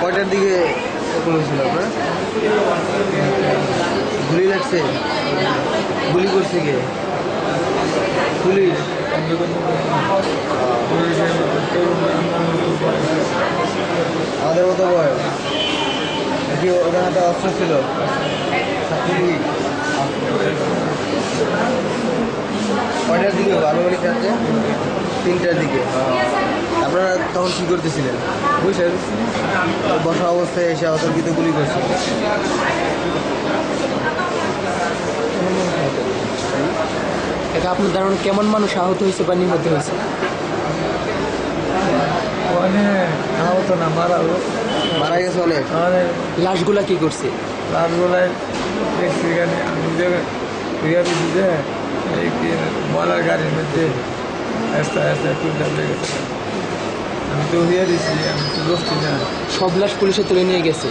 কয়টার দিকে এরকম হয়েছিল আপনার? গুলি লাগছে। গুলি করছে কে? পুলিশ আমাদের মতো বয়স। নাকি ওদের হাতে অস্ত্র ছিল? কয়টার দিকে? আনুমানিক রাত্রে তিনটার দিকে। আপনারা তখন কি করতেছিলেন? বুঝছেন? বসা অবস্থায় এসে অতর্কিত গুলি করছে। এটা আপনার ধারণা কেমন মানুষ আহত হয়েছে বা নিহত হয়েছে? অনেক আহত না মারা মারা গেছে অনেক? লাশগুলা কি করছে? লালগোলায় দেখছি এখানে আমি যে ঘুরিয়ে দিচ্ছি যে এই কি মলার গাড়ির মধ্যে আস্তে আস্তে কুইন্টাল লেগেছে। আমি তো সব লাশ পুলিশে তুলে নিয়ে গেছে।